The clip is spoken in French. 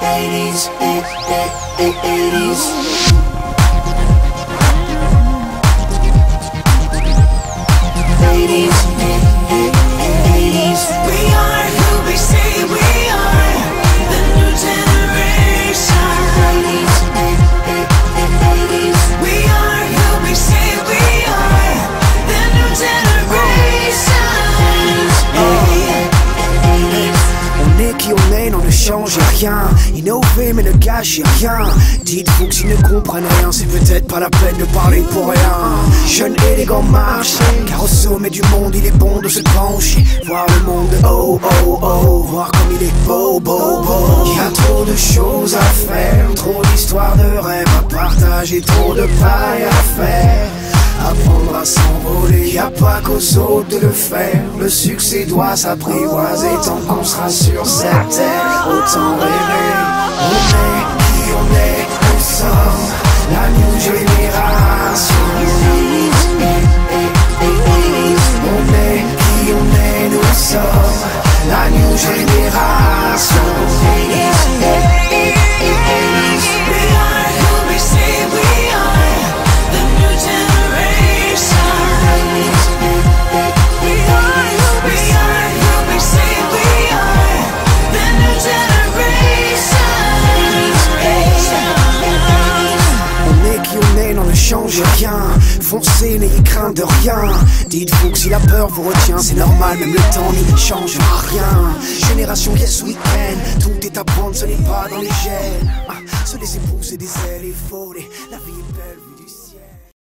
80s, 80s. Change rien, innover mais ne gâchez rien. Dites-vous que s'ils ne comprennent rien, c'est peut-être pas la peine de parler pour rien. Jeune élégant marche, car au sommet du monde il est bon de se pencher. Voir le monde, oh oh oh, voir comme il est beau, beau, beau. Il y a trop de choses à faire, trop d'histoires de rêves à partager, trop de paille à faire apprendre à s'envoler. Y a pas qu'aux autres de le faire. Le succès doit s'apprivoiser tant qu'on sera sur cette terre. Autant rêver. On est qui on est, nous sommes la nouvelle génération. Change rien. Foncez, n'ayez crainte de rien. Dites-vous que si la peur vous retient, c'est normal, même le temps n'y change rien. Génération yes weekend, tout est à prendre, ce n'est pas dans les gènes. Ah, se laisser pousser des ailes et la vie est belle.